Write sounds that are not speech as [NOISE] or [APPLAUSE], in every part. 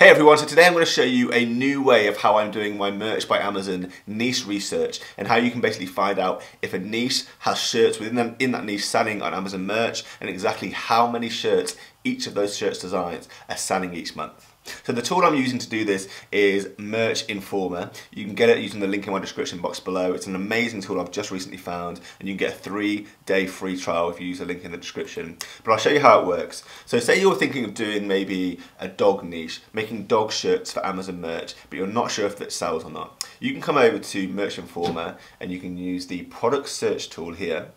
Hey everyone, so today I'm going to show you a new way of how I'm doing my Merch by Amazon niche research and how you can basically find out if a niche has shirts within them, in that niche selling on Amazon Merch and exactly how many shirts each of those shirts designs are selling each month. So the tool I'm using to do this is Merch Informer. You can get it using the link in my description box below. It's an amazing tool I've just recently found and you can get a three day free trial if you use the link in the description. But I'll show you how it works. So say you're thinking of doing maybe a dog niche, making dog shirts for Amazon merch, but you're not sure if it sells or not. You can come over to Merch Informer and you can use the product search tool here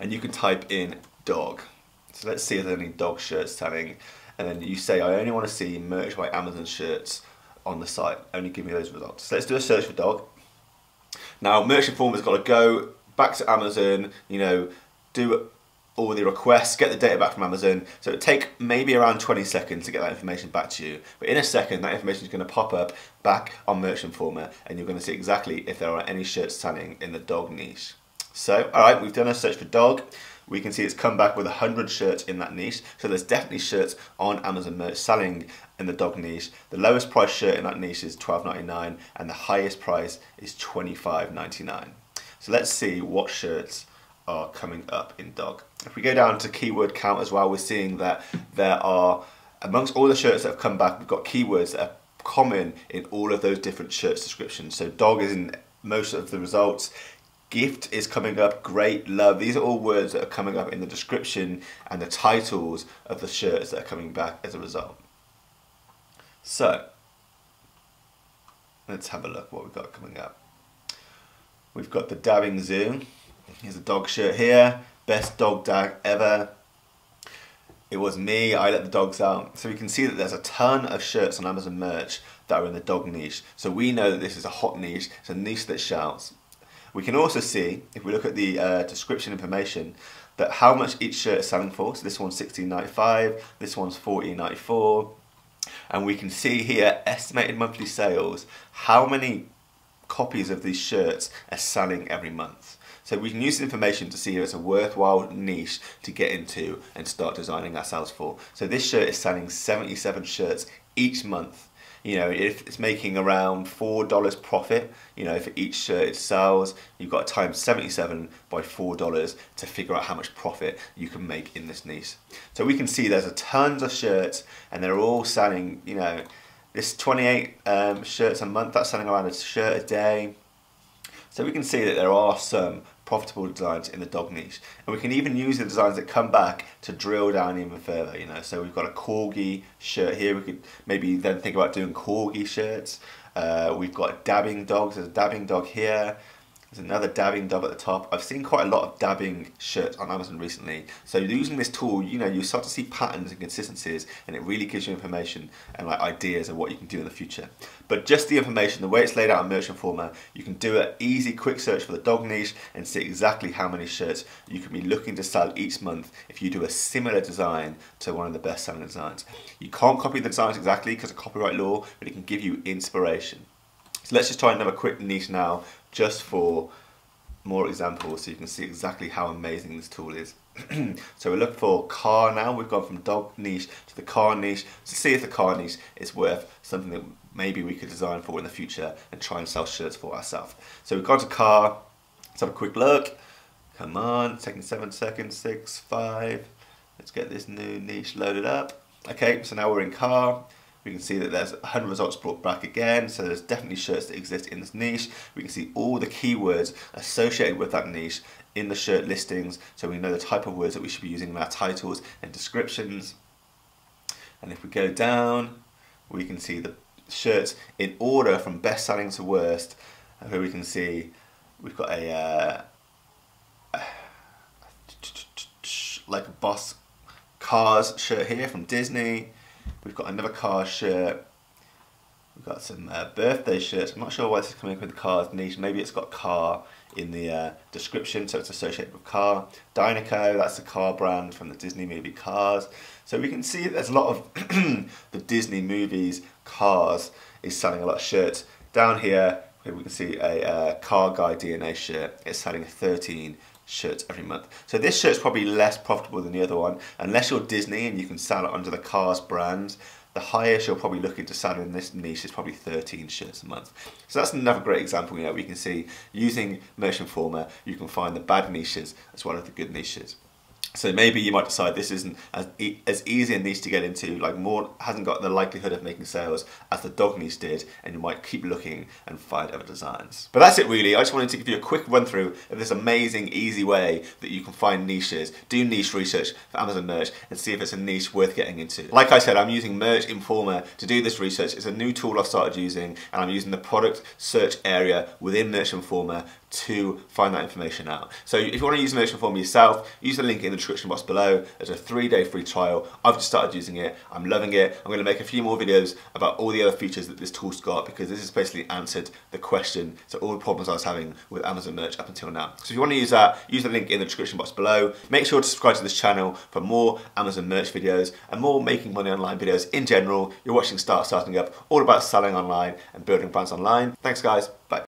and you can type in dog. So let's see if there's any dog shirts selling and then you say, I only want to see merch by Amazon shirts on the site. Only give me those results. So let's do a search for dog. Now, Merch Informer's got to go back to Amazon, you know, do all the requests, get the data back from Amazon. So it take maybe around 20 seconds to get that information back to you. But in a second, that information is going to pop up back on Merch Informer and you're going to see exactly if there are any shirts selling in the dog niche. So, all right, we've done a search for dog we can see it's come back with 100 shirts in that niche. So there's definitely shirts on Amazon merch selling in the dog niche. The lowest price shirt in that niche is $12.99 and the highest price is $25.99. So let's see what shirts are coming up in dog. If we go down to keyword count as well, we're seeing that there are, amongst all the shirts that have come back, we've got keywords that are common in all of those different shirts descriptions. So dog is in most of the results. Gift is coming up, great, love. These are all words that are coming up in the description and the titles of the shirts that are coming back as a result. So, let's have a look what we've got coming up. We've got the Dabbing Zoo. Here's a dog shirt here. Best dog tag ever. It was me, I let the dogs out. So we can see that there's a ton of shirts on Amazon merch that are in the dog niche. So we know that this is a hot niche. It's a niche that shouts. We can also see, if we look at the uh, description information, that how much each shirt is selling for. So this one's 16.95, this one's 14.94, and we can see here estimated monthly sales, how many copies of these shirts are selling every month. So we can use this information to see if it's a worthwhile niche to get into and start designing ourselves for. So this shirt is selling 77 shirts each month you know, if it's making around $4 profit, you know, for each shirt it sells, you've got to times 77 by $4 to figure out how much profit you can make in this niche. So we can see there's a tons of shirts and they're all selling, you know, this 28 um, shirts a month, that's selling around a shirt a day. So we can see that there are some profitable designs in the dog niche. And we can even use the designs that come back to drill down even further, you know. So we've got a corgi shirt here. We could maybe then think about doing corgi shirts. Uh, we've got dabbing dogs. There's a dabbing dog here. There's another dabbing dub at the top. I've seen quite a lot of dabbing shirts on Amazon recently. So using this tool, you know, you start to see patterns and consistencies and it really gives you information and like ideas of what you can do in the future. But just the information, the way it's laid out in Merch Informer, you can do an easy quick search for the dog niche and see exactly how many shirts you can be looking to sell each month if you do a similar design to one of the best selling designs. You can't copy the designs exactly because of copyright law, but it can give you inspiration. So let's just try another quick niche now just for more examples so you can see exactly how amazing this tool is. [CLEARS THROAT] so we look for car now, we've gone from dog niche to the car niche to see if the car niche is worth something that maybe we could design for in the future and try and sell shirts for ourselves. So we've gone to car, let's have a quick look. Come on, taking seven seconds, six, five. Let's get this new niche loaded up. Okay, so now we're in car. We can see that there's 100 results brought back again, so there's definitely shirts that exist in this niche. We can see all the keywords associated with that niche in the shirt listings, so we know the type of words that we should be using in our titles and descriptions. And if we go down, we can see the shirts in order from best selling to worst, Here we can see we've got a uh, [SIGHS] like a boss cars shirt here from Disney We've got another car shirt. We've got some uh, birthday shirts. I'm not sure why this is coming up with the cars niche. Maybe it's got car in the uh, description, so it's associated with car. Dinoco, that's the car brand from the Disney movie Cars. So we can see there's a lot of [CLEARS THROAT] the Disney movies, Cars, is selling a lot of shirts. Down here, we can see a uh, Car Guy DNA shirt. It's selling 13 shirts every month. So this shirt's probably less profitable than the other one, unless you're Disney and you can sell it under the Cars brand. the highest you're probably looking to sell in this niche is probably 13 shirts a month. So that's another great example, you know, we can see using Merch Informer, you can find the bad niches as well as the good niches. So maybe you might decide this isn't as, e as easy a niche to get into, like more hasn't got the likelihood of making sales as the dog niche did, and you might keep looking and find other designs. But that's it really. I just wanted to give you a quick run through of this amazing, easy way that you can find niches, do niche research for Amazon merch, and see if it's a niche worth getting into. Like I said, I'm using Merch Informer to do this research. It's a new tool I've started using, and I'm using the product search area within Merch Informer to find that information out. So if you want to use Merch Informer yourself, use the link in the description box below. There's a three day free trial. I've just started using it. I'm loving it. I'm going to make a few more videos about all the other features that this tool's got because this has basically answered the question to all the problems I was having with Amazon merch up until now. So if you want to use that, use the link in the description box below. Make sure to subscribe to this channel for more Amazon merch videos and more making money online videos in general. You're watching Start Starting Up, all about selling online and building brands online. Thanks guys, bye.